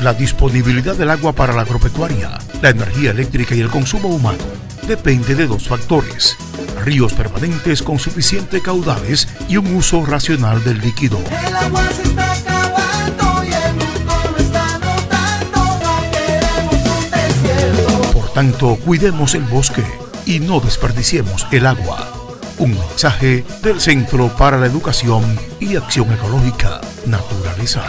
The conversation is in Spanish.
La disponibilidad del agua para la agropecuaria, la energía eléctrica y el consumo humano depende de dos factores. Ríos permanentes con suficientes caudales y un uso racional del líquido. Por tanto, cuidemos el bosque y no desperdiciemos el agua. Un mensaje del Centro para la Educación y Acción Ecológica, Naturaleza.